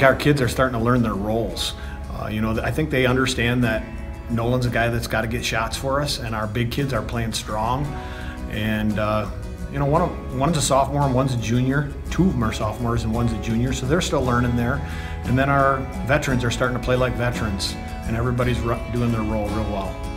Our kids are starting to learn their roles. Uh, you know, I think they understand that Nolan's a guy that's got to get shots for us, and our big kids are playing strong. And uh, you know, one of, one's a sophomore and one's a junior. Two of them are sophomores and one's a junior, so they're still learning there. And then our veterans are starting to play like veterans, and everybody's doing their role real well.